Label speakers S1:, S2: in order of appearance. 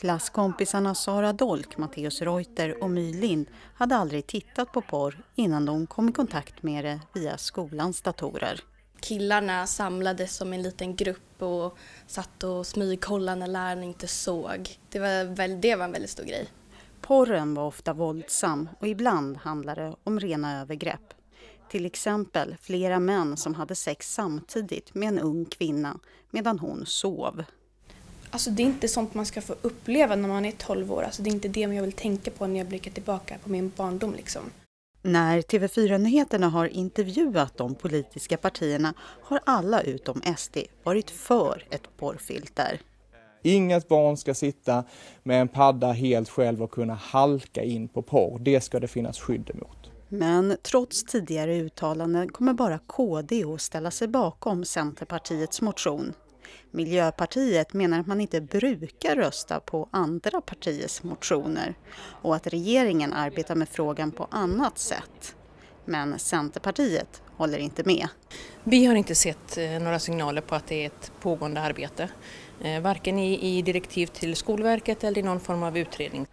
S1: Klasskompisarna Sara Dolk, Matteus Reuter och My Lind hade aldrig tittat på porr innan de kom i kontakt med det via skolans datorer.
S2: Killarna samlades som en liten grupp och satt och smygkollade när läraren inte såg. Det var, väl, det var en väldigt stor grej.
S1: Porren var ofta våldsam och ibland handlade det om rena övergrepp. Till exempel flera män som hade sex samtidigt med en ung kvinna medan hon sov.
S3: Alltså det är inte sånt man ska få uppleva när man är 12 år. Alltså det är inte det jag vill tänka på när jag blickar tillbaka på min barndom. Liksom.
S1: När TV4-nyheterna har intervjuat de politiska partierna har alla utom SD varit för ett porrfilter.
S4: Inget barn ska sitta med en padda helt själv och kunna halka in på porr. Det ska det finnas skydd emot.
S1: Men trots tidigare uttalanden kommer bara KD att ställa sig bakom Centerpartiets motion. Miljöpartiet menar att man inte brukar rösta på andra partiers motioner och att regeringen arbetar med frågan på annat sätt. Men Centerpartiet håller inte med.
S5: Vi har inte sett eh, några signaler på att det är ett pågående arbete. Eh, varken i direktiv till Skolverket eller i någon form av utredning.